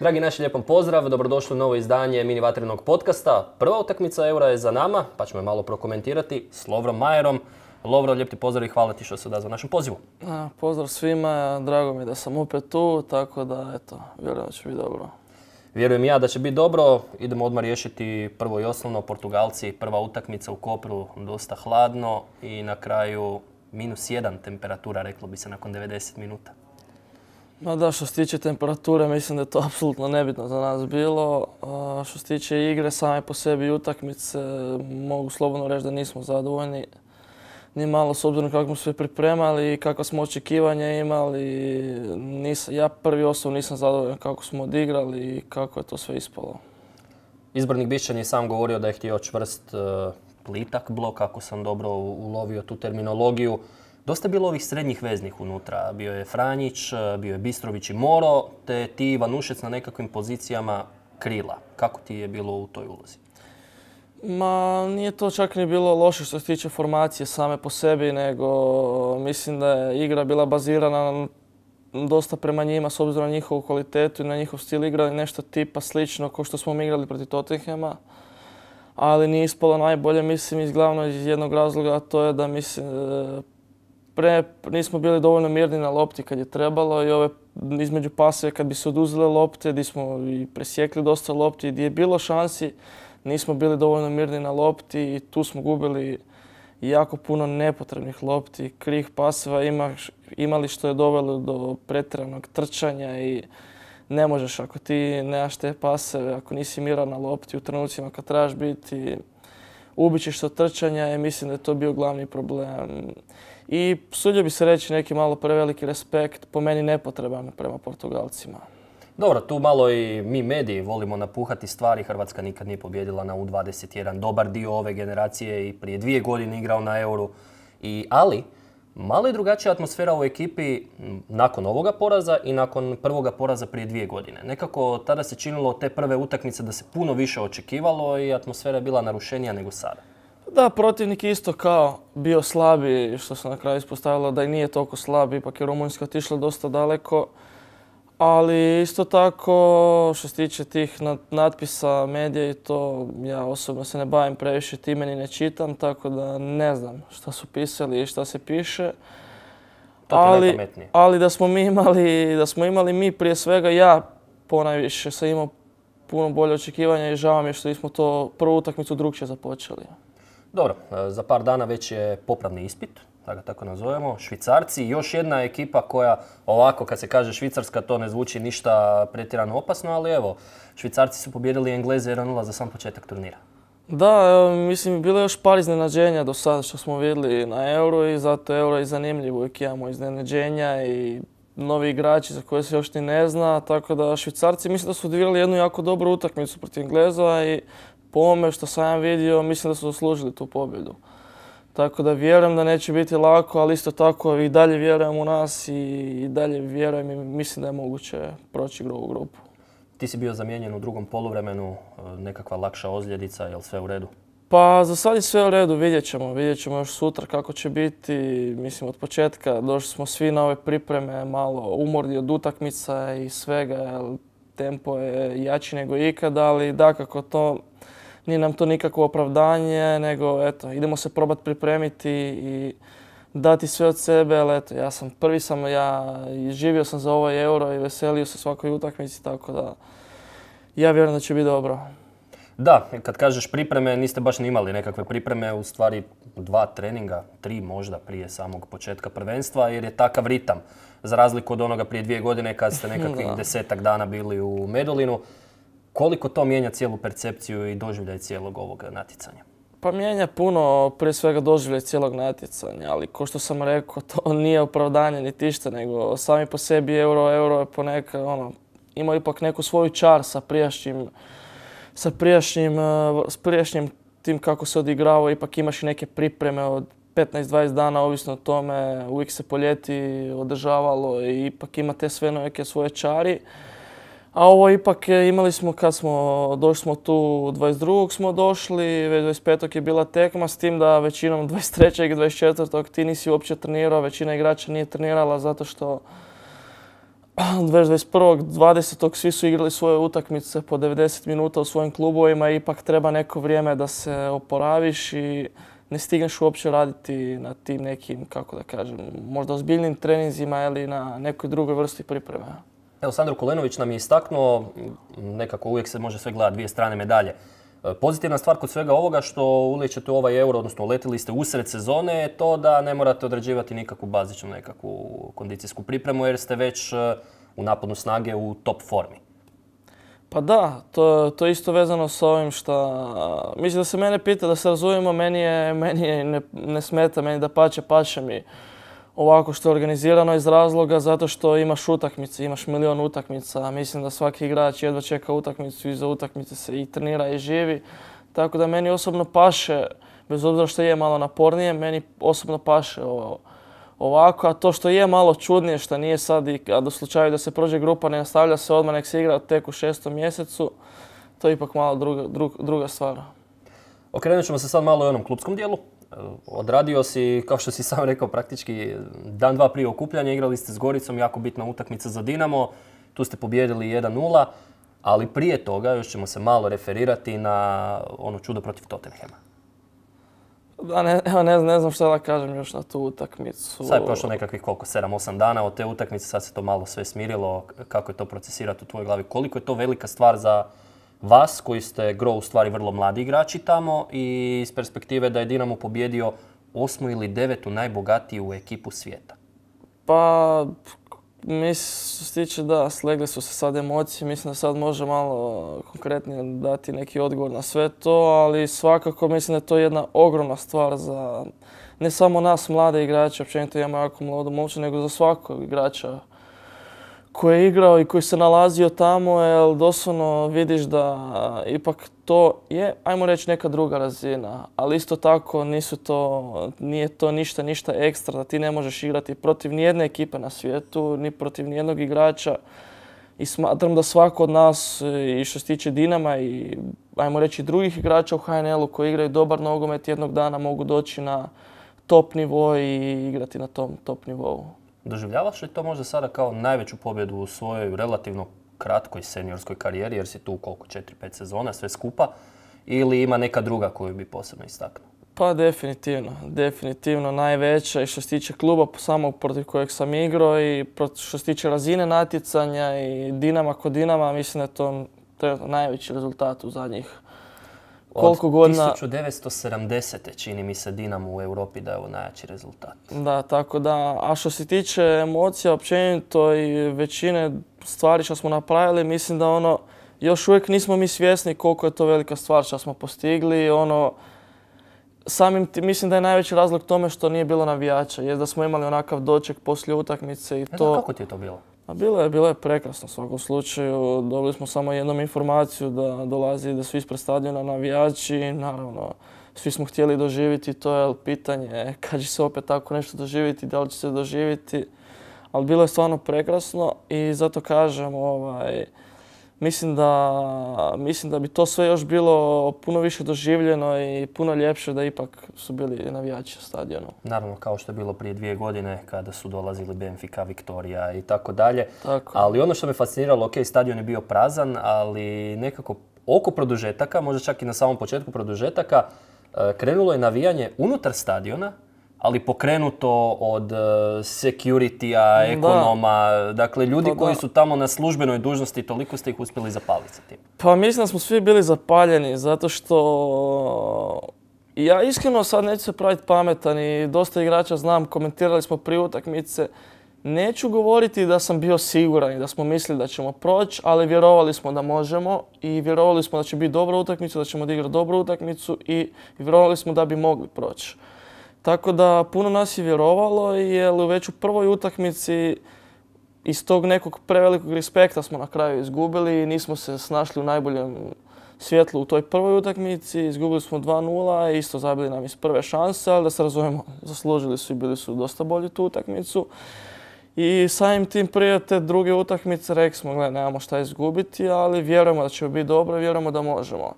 Dragi naši, lijepom pozdrav, dobrodošli u novo izdanje mini vatrenog podcasta. Prva utakmica Eura je za nama, pa ćemo je malo prokomentirati s Lovrom Majerom. Lovro, lijep ti pozdrav i hvala ti što se odazvao našem pozivu. pozdrav svima, drago mi da sam opet tu, tako da eto, vjerujem da će biti dobro. Vjerujem ja da će biti dobro. Idemo odmah riješiti prvo i osnovno. Portugalci, prva utakmica u Kopru, dosta hladno i na kraju minus jedan temperatura, reklo bi se, nakon 90 minuta. Ma da, što se tiče temperature, mislim da je to apsolutno nebitno za nas bilo. što se tiče igre, same po sebi i utakmice, mogu slobodno reći da nismo zadovoljni. Ni malo s obzirom kako smo se pripremali i kakva smo očekivanja imali. ja prvi osob nisam zadovoljan kako smo odigrali i kako je to sve ispalo. Izbornik Bišćan je sam govorio da je htio čvrst e, plitak blok, ako sam dobro ulovio tu terminologiju. Dosta je bilo ovih srednjih veznih unutra. Bio je Franjić, bio je Bistrović i Moro, te ti Vanušec na nekakvim pozicijama krila. Kako ti je bilo u toj ulozi? Ma, nije to čak ni bilo loše što se tiče formacije same po sebi, nego mislim da je igra bila bazirana dosta prema njima s obzirom na njihovu kvalitetu i na njihov stil igra nešto tipa slično kao što smo igrali protiv Tottenhama. Ali nije ispalo najbolje, mislim, iz glavno iz jednog razloga, a to je da mislim, pre nismo bili dovoljno mirni na lopti kad je trebalo i ove između pasove kad bi se oduzele lopte, gdje smo i presjekli dosta lopti, gdje je bilo šansi, nismo bili dovoljno mirni na lopti i tu smo gubili jako puno nepotrebnih lopti, krih pasova imali što je dovelo do pretjeranog trčanja i ne možeš ako ti nemaš te paseve, ako nisi miran na lopti u trenucima kad trebaš biti, ubićeš se od trčanja i mislim da je to bio glavni problem. I sudio bi se reći neki malo preveliki respekt, po meni nepotreban prema Portugalcima. Dobro, tu malo i mi mediji volimo napuhati stvari. Hrvatska nikad nije pobjedila na U21. Dobar dio ove generacije i prije dvije godine igrao na Euru. I, ali, malo je drugačija atmosfera u ekipi nakon ovoga poraza i nakon prvoga poraza prije dvije godine. Nekako tada se činilo te prve utakmice da se puno više očekivalo i atmosfera je bila narušenija nego sada. Da, protivnik isto kao bio slabi, što se na kraju ispostavilo da i nije toliko slab, ipak je Rumunjska otišla dosta daleko. Ali isto tako, što se tiče tih natpisa, medija i to, ja osobno se ne bavim previše time ni ne čitam, tako da ne znam šta su pisali i šta se piše. Ali, ali da smo mi imali, da smo imali mi prije svega, ja ponajviše sam imao puno bolje očekivanja i žao mi je što smo to prvu utakmicu drugčije započeli. Dobro, e, za par dana već je popravni ispit, da ga tako nazovemo. Švicarci, još jedna ekipa koja ovako kad se kaže švicarska to ne zvuči ništa pretjerano opasno, ali evo, švicarci su pobjedili Engleze 1-0 za sam početak turnira. Da, mislim, bilo je još par iznenađenja do sada što smo vidjeli na Euro i zato Euro je zanimljivo. Uvijek imamo iznenađenja i novi igrači za koje se još ni ne zna, tako da švicarci mislim da su odigrali jednu jako dobru utakmicu protiv Engleza i po ovome što sam ja vidio, mislim da su zaslužili tu pobjedu. Tako da vjerujem da neće biti lako, ali isto tako i dalje vjerujem u nas i dalje vjerujem i mislim da je moguće proći u grupu. Ti si bio zamijenjen u drugom poluvremenu, e, nekakva lakša ozljedica, je li sve u redu? Pa za sad je sve u redu, vidjet ćemo. Vidjet ćemo još sutra kako će biti. Mislim od početka došli smo svi na ove pripreme, malo umorni od utakmica i svega. Tempo je jači nego ikada, ali dakako to nije nam to nikakvo opravdanje, nego eto, idemo se probati pripremiti i dati sve od sebe, ali eto, ja sam prvi sam, ja živio sam za ovaj euro i veselio se svakoj utakmici, tako da ja vjerujem da će biti dobro. Da, kad kažeš pripreme, niste baš ni imali nekakve pripreme, u stvari dva treninga, tri možda prije samog početka prvenstva, jer je takav ritam. Za razliku od onoga prije dvije godine kad ste nekakvih desetak dana bili u Medulinu. Koliko to mijenja cijelu percepciju i doživljaj cijelog ovog natjecanja? Pa mijenja puno, prije svega doživljaj cijelog natjecanja, ali ko što sam rekao, to nije opravdanje ni tišta, nego sami po sebi euro, euro je ponekad, ono, ima ipak neku svoju čar sa prijašnjim, sa prijašnjim, eh, s prijašnjim tim kako se odigrava, ipak imaš i neke pripreme od 15-20 dana, ovisno o tome, uvijek se po ljeti održavalo i ipak ima te sve neke svoje čari. A ovo ipak imali smo kad smo, došli smo tu 22. smo došli, već 25. je bila tekma s tim da većinom 23. i 24. ti nisi uopće trenirao, većina igrača nije trenirala zato što već 21. 20. svi su igrali svoje utakmice po 90 minuta u svojim klubovima i ipak treba neko vrijeme da se oporaviš i ne stigneš uopće raditi na tim nekim, kako da kažem, možda ozbiljnim treninzima ili na nekoj drugoj vrsti pripreme. Evo, Sandro Kulenović nam je istaknuo, nekako uvijek se može sve gledati dvije strane medalje. E, pozitivna stvar kod svega ovoga što ulijećete u ovaj euro, odnosno uletili ste usred sezone, je to da ne morate odrađivati nikakvu bazičnu nekakvu kondicijsku pripremu jer ste već e, u napadu snage u top formi. Pa da, to, to je isto vezano s ovim što... Mislim da se mene pita da se razumijemo, meni je, meni ne, ne smeta, meni da pače, pače mi ovako što je organizirano iz razloga zato što imaš utakmice, imaš milion utakmica. Mislim da svaki igrač jedva čeka utakmicu i za utakmice se i trenira i živi. Tako da meni osobno paše, bez obzira što je malo napornije, meni osobno paše ovo, ovako. A to što je malo čudnije, što nije sad i kad u slučaju da se prođe grupa ne nastavlja se odmah, nek se igra tek u šestom mjesecu, to je ipak malo druga, druga stvar. Okrenut ćemo se sad malo i onom klubskom dijelu. Odradio si, kao što si sam rekao, praktički dan, dva prije okupljanja. Igrali ste s Goricom, jako bitna utakmica za Dinamo. Tu ste pobjedili 1-0. Ali prije toga još ćemo se malo referirati na ono čudo protiv Tottenhema. Da, ne, ne, ne znam što da kažem još na tu utakmicu. Sad je prošlo nekakvih koliko, 7-8 dana od te utakmice, sad se to malo sve smirilo. Kako je to procesirati u tvojoj glavi? Koliko je to velika stvar za vas koji ste gro u stvari vrlo mladi igrači tamo i iz perspektive da je Dinamo pobjedio osmu ili devetu najbogatiju ekipu svijeta? Pa, mislim, što se tiče da, slegli su se sad emocije, mislim da sad može malo konkretnije dati neki odgovor na sve to, ali svakako mislim da je to jedna ogromna stvar za ne samo nas mlade igrače, općenito imamo jako mladu momču, nego za svakog igrača koji je igrao i koji se nalazio tamo, jer doslovno vidiš da ipak to je, ajmo reći, neka druga razina. Ali isto tako nisu to, nije to ništa, ništa ekstra, da ti ne možeš igrati protiv nijedne ekipe na svijetu, ni protiv nijednog igrača. I smatram da svako od nas, i što se tiče Dinama i ajmo reći drugih igrača u HNL-u koji igraju dobar nogomet, jednog dana mogu doći na top nivo i igrati na tom top nivou. Doživljavaš li to možda sada kao najveću pobjedu u svojoj relativno kratkoj seniorskoj karijeri, jer si tu koliko, 4-5 sezona, sve skupa, ili ima neka druga koju bi posebno istaknuo? Pa definitivno, definitivno najveća i što se tiče kluba samog protiv kojeg sam igrao i što se tiče razine natjecanja i Dinama kod Dinama, mislim da je to najveći rezultat u zadnjih koliko Od godina... 1970. čini mi se Dinamo u Europi da je ovo najjači rezultat. Da, tako da. A što se tiče emocija općenito i većine stvari što smo napravili, mislim da ono, još uvijek nismo mi svjesni koliko je to velika stvar što smo postigli. Ono, samim mislim da je najveći razlog tome što nije bilo navijača. Jer da smo imali onakav doček poslije utakmice i to... kako ti je to bilo? A bilo je, bilo je prekrasno u svakom slučaju. Dobili smo samo jednom informaciju da dolazi da su ispred stadiona navijači. Naravno, svi smo htjeli doživjeti to, je pitanje kad će se opet tako nešto doživjeti, da li će se doživjeti. Ali bilo je stvarno prekrasno i zato kažem, ovaj, mislim da, mislim da bi to sve još bilo puno više doživljeno i puno ljepše da ipak su bili navijači u stadionu. Naravno, kao što je bilo prije dvije godine kada su dolazili Benfica, Viktorija i tako dalje. Ali ono što me fasciniralo, ok, stadion je bio prazan, ali nekako oko produžetaka, možda čak i na samom početku produžetaka, eh, krenulo je navijanje unutar stadiona, ali pokrenuto od e, security-a, ekonoma, dakle ljudi pa koji su tamo na službenoj dužnosti, toliko ste ih uspjeli zapaliti sa tim. Pa mislim da smo svi bili zapaljeni, zato što ja iskreno sad neću se praviti pametan i dosta igrača znam, komentirali smo prije utakmice. Neću govoriti da sam bio siguran i da smo mislili da ćemo proći, ali vjerovali smo da možemo i vjerovali smo da će biti dobra utakmica, da ćemo odigrati dobru utakmicu i vjerovali smo da bi mogli proći. Tako da puno nas je vjerovalo jer već u prvoj utakmici iz tog nekog prevelikog respekta smo na kraju izgubili i nismo se snašli u najboljem svjetlu u toj prvoj utakmici. Izgubili smo 2-0, isto zabili nam iz prve šanse, ali da se razumijemo, zaslužili su i bili su dosta bolji tu utakmicu. I samim tim prije te druge utakmice rekli smo, gledaj, nemamo šta izgubiti, ali vjerujemo da će biti dobro i vjerujemo da možemo.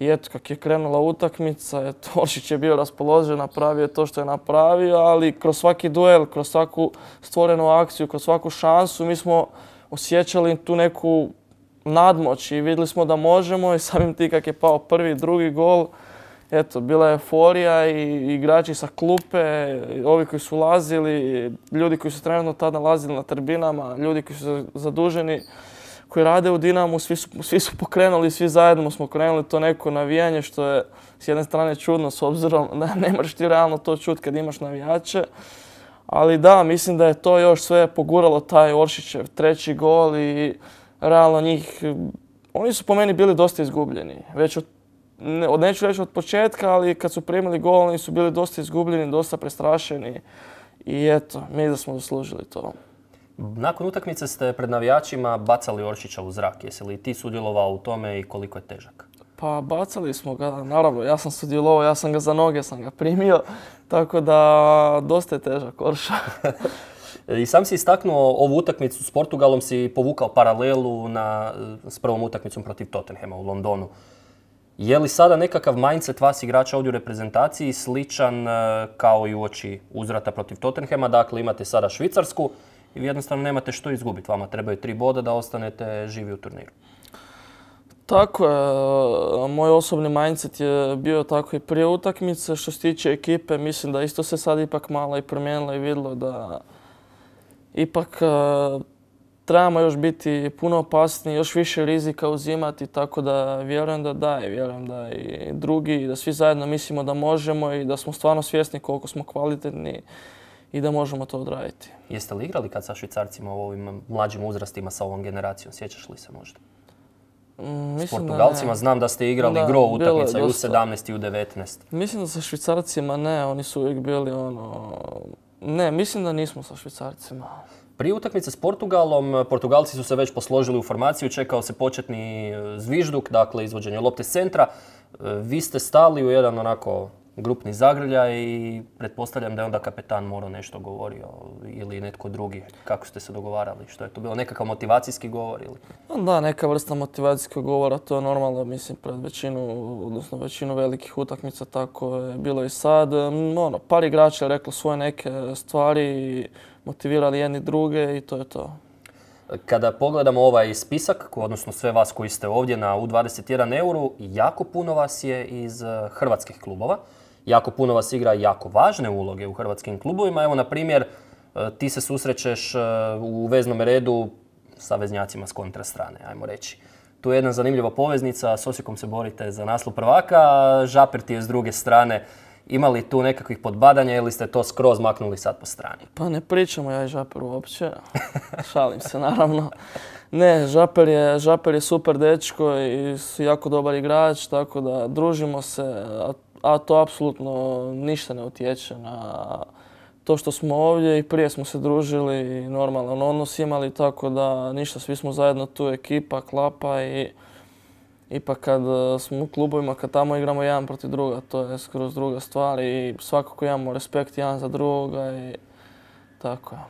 I eto, kak je krenula utakmica, eto, Oršić je bio raspoložen, napravio to što je napravio, ali kroz svaki duel, kroz svaku stvorenu akciju, kroz svaku šansu, mi smo osjećali tu neku nadmoć i vidjeli smo da možemo i samim ti kak je pao prvi, drugi gol, eto, bila je euforija i igrači sa klupe, ovi koji su ulazili, ljudi koji su trenutno tada nalazili na tribinama, ljudi koji su zaduženi, koji rade u Dinamu, svi su, svi su pokrenuli, svi zajedno smo krenuli to neko navijanje što je s jedne strane čudno s obzirom da ne možeš ti realno to čuti kad imaš navijače. Ali da, mislim da je to još sve poguralo taj Oršićev treći gol i realno njih, oni su po meni bili dosta izgubljeni. Već od, ne, neću reći od početka, ali kad su primili gol oni su bili dosta izgubljeni, dosta prestrašeni. I eto, mi da smo zaslužili to. Nakon utakmice ste pred navijačima bacali Oršića u zrak. Jesi li ti sudjelovao u tome i koliko je težak? Pa bacali smo ga, naravno, ja sam sudjelovao, ja sam ga za noge sam ga primio, tako da dosta je težak Orša. I sam si istaknuo ovu utakmicu s Portugalom, si povukao paralelu na, s prvom utakmicom protiv Tottenhema u Londonu. Je li sada nekakav mindset vas igrača ovdje u reprezentaciji sličan e, kao i u oči uzrata protiv Tottenhema? Dakle, imate sada Švicarsku i jednostavno nemate što izgubiti. Vama trebaju tri boda da ostanete živi u turniru. Tako je, moj osobni mindset je bio tako i prije utakmice. Što se tiče ekipe, mislim da isto se sad ipak malo i promijenilo i vidjelo da ipak e, trebamo još biti puno opasniji, još više rizika uzimati, tako da vjerujem da da i vjerujem da i drugi da svi zajedno mislimo da možemo i da smo stvarno svjesni koliko smo kvalitetni i da možemo to odraditi. Jeste li igrali kad sa švicarcima u ovim mlađim uzrastima, sa ovom generacijom? Sjećaš li se možda? Mm, S Portugalcima znam da ste igrali da, gro utakmica i u 17 i u 19. Mislim da sa švicarcima ne, oni su uvijek bili ono... Ne, mislim da nismo sa švicarcima. Prije utakmice s Portugalom, Portugalci su se već posložili u formaciju, čekao se početni e, zvižduk, dakle izvođenje lopte centra. E, vi ste stali u jedan onako grupni zagrlja i pretpostavljam da je onda kapetan morao nešto govorio ili netko drugi. Kako ste se dogovarali? Što je to bilo? Nekakav motivacijski govor ili? Da, neka vrsta motivacijskog govora, to je normalno, mislim, pred većinu, odnosno većinu velikih utakmica, tako je bilo i sad. Ono, par igrača je reklo svoje neke stvari, motivirali jedni druge i to je to. Kada pogledamo ovaj spisak, odnosno sve vas koji ste ovdje na U21 euru, jako puno vas je iz hrvatskih klubova jako puno vas igra jako važne uloge u hrvatskim klubovima. Evo, na primjer, e, ti se susrećeš e, u veznom redu sa veznjacima s kontra strane, ajmo reći. Tu je jedna zanimljiva poveznica, s Osijekom se borite za naslov prvaka, a Žaper ti je s druge strane. Ima li tu nekakvih podbadanja ili ste to skroz maknuli sad po strani? Pa ne pričamo ja i Žaper uopće. Šalim se naravno. Ne, Žaper je, Žaper je super dečko i jako dobar igrač, tako da družimo se, a to apsolutno ništa ne utječe na to što smo ovdje i prije smo se družili i normalan odnos imali, tako da ništa, svi smo zajedno tu ekipa, klapa i ipak kad e, smo u klubovima, kad tamo igramo jedan protiv druga, to je skroz druga stvar i svakako imamo respekt jedan za druga i tako je.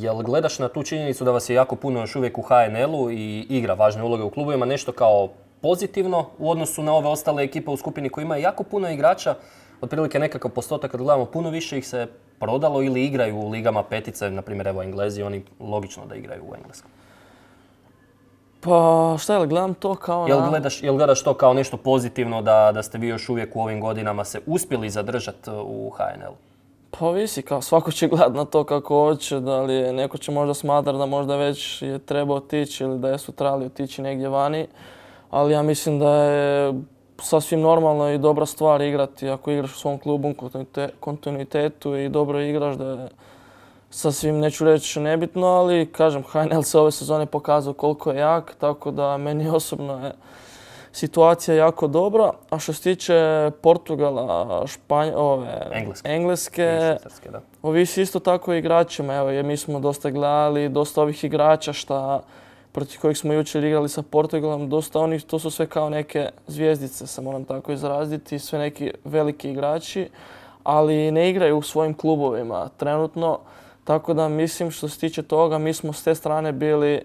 Jel gledaš na tu činjenicu da vas je jako puno još uvijek u HNL-u i igra važne uloge u klubovima, nešto kao pozitivno u odnosu na ove ostale ekipe u skupini koji imaju jako puno igrača. Otprilike nekakav postotak kad gledamo, puno više ih se prodalo ili igraju u ligama petice, na primjer evo Englezi, oni logično da igraju u Engleskom. Pa šta je, gledam to kao... Jel gledaš, jel gledaš to kao nešto pozitivno da, da ste vi još uvijek u ovim godinama se uspjeli zadržati u HNL? Pa visi, kao svako će gledat na to kako hoće, da li je, neko će možda smatrati da možda već je trebao otići ili da su trebali otići negdje vani ali ja mislim da je sasvim normalno i dobra stvar igrati ako igraš u svom klubu u kontinuitetu i dobro igraš da je sasvim neću reći nebitno, ali kažem HNL se ove sezone pokazao koliko je jak, tako da meni osobno je situacija jako dobra. A što se tiče Portugala, Španj, ove, Engleske, Engleske ovisi isto tako i igračima. Evo, mi smo dosta gledali, dosta ovih igrača šta protiv kojih smo jučer igrali sa Portugalom, dosta oni, to su sve kao neke zvijezdice, se moram tako izraziti, sve neki veliki igrači, ali ne igraju u svojim klubovima trenutno, tako da mislim što se tiče toga, mi smo s te strane bili,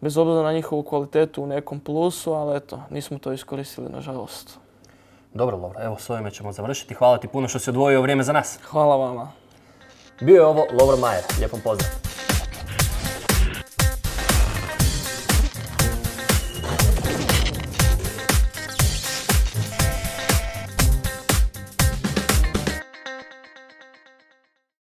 bez obzira na njihovu kvalitetu, u nekom plusu, ali eto, nismo to iskoristili, nažalost. Dobro, Lovra, evo s ovime ćemo završiti. Hvala ti puno što si odvojio vrijeme za nas. Hvala vama. Bio je ovo Lovra Majer. Lijepom pozdrav.